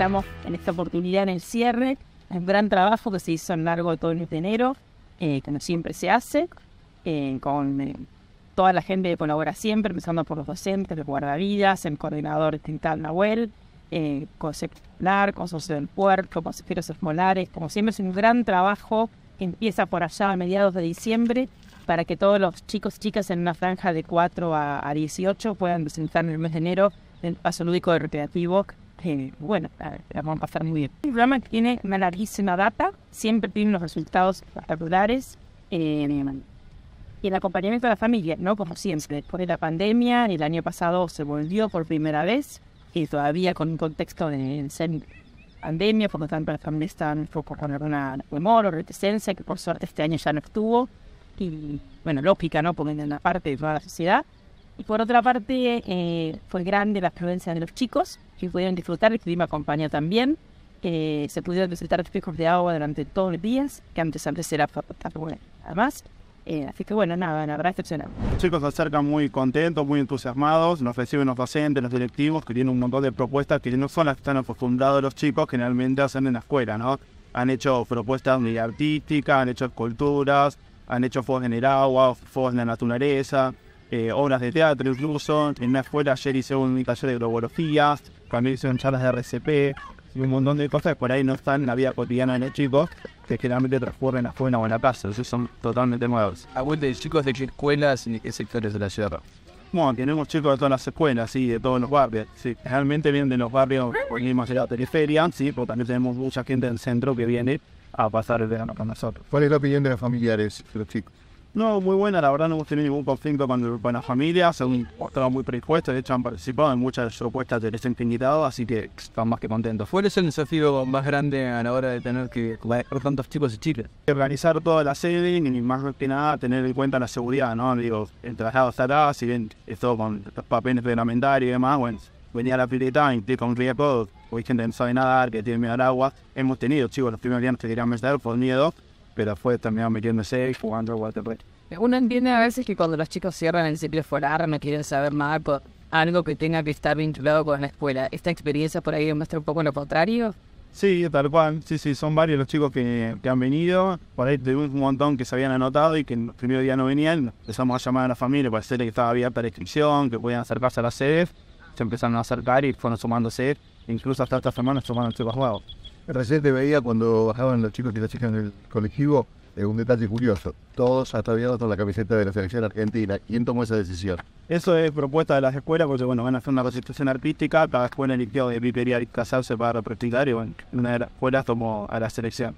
estamos en esta oportunidad en el cierre. Un gran trabajo que se hizo a lo largo de todo el mes de enero, eh, como siempre se hace, eh, con eh, toda la gente que colabora siempre, empezando por los docentes, los guardavidas, el coordinador distrital Nahuel, eh, escolar, consejo del puerto, consejeros escolares. Como siempre, es un gran trabajo que empieza por allá a mediados de diciembre para que todos los chicos y chicas en una franja de 4 a, a 18 puedan presentar en el mes de enero el paso lúdico y recreativo. Bueno, la la vamos a pasar muy bien. El programa tiene una larguísima data, siempre tiene unos resultados espectaculares. eh, y el acompañamiento de la familia, ¿no? Como siempre, después de la pandemia, el año pasado se volvió por primera vez, y todavía con un contexto de pandemia, por lo tanto las familias estaban un poco con alguna temor o reticencia, que por suerte este año ya no estuvo, y bueno, lógica, ¿no? Porque en una parte de toda la sociedad. Por otra parte, eh, fue grande la afluencia de los chicos, que pudieron disfrutar, el clima acompaña también, eh, se pudieron disfrutar espejos de agua durante todos los días, que antes antes era bueno, además. Eh, así que bueno, nada, la verdad excepcional. Los chicos se acercan muy contentos, muy entusiasmados, nos reciben los docentes, los directivos, que tienen un montón de propuestas que no son las que están acostumbrados los chicos generalmente a hacer en la escuela, ¿no? Han hecho propuestas de artística, han hecho esculturas, han hecho fuegos en el agua, fuegos en la naturaleza, eh, obras de teatro incluso. En la escuela ayer hice un taller de globología, también hicieron charlas de RCP y un montón de cosas que por ahí no están en la vida cotidiana de los chicos, que generalmente transcurren escuela o en la casa, entonces son totalmente nuevos. Abuelo de chicos de qué escuelas y qué sectores de la ciudad. Bueno, tenemos chicos de todas las escuelas, sí, de todos los barrios. Sí. Realmente vienen de los barrios, venimos de la periferia, sí, pero también tenemos mucha gente del centro que viene a pasar el verano con nosotros. ¿Cuál es la opinión de los familiares de los chicos? No, muy buena, la verdad no hemos tenido ningún conflicto con, con las familias, son estaban muy predispuestos, de hecho han participado en muchas propuestas de recién invitados, así que están más que contentos. ¿Cuál es el desafío más grande a la hora de tener que cuidar tantos chicos y chicas? Organizar toda la sede y más que nada tener en cuenta la seguridad, ¿no? Digo, el traslado hasta acá, si bien esto con los papeles reglamentarios y demás, bueno, venía la pileta, implica un riesgo, hay gente no sabe nadar, que tiene miedo al agua. Hemos tenido chicos los primeros días que querían meter por miedo, pero después terminaron metiéndose y jugando al water Uno entiende a veces que cuando los chicos cierran el ciclo escolar no quieren saber nada por algo que tenga que estar vinculado con la escuela. ¿Esta experiencia por ahí demuestra un poco lo contrario? Sí, tal cual. Sí, sí, son varios los chicos que, que han venido. Por ahí tuvimos un montón que se habían anotado y que en los primeros días no venían. Empezamos a llamar a la familia para decirle que estaba abierta la inscripción, que podían acercarse a la sede. Se empezaron a acercar y fueron sumándose. Incluso hasta esta semana sumaron chicos nuevos. Recién te veía cuando bajaban los chicos y las chicas en el colectivo, eh, un detalle curioso. Todos ataviados con la camiseta de la selección argentina. ¿Quién tomó esa decisión? Eso es propuesta de las escuelas porque bueno, van a hacer una constitución artística, cada escuela eligió de quería casarse para practicar y bueno, una de las escuelas tomó a la selección.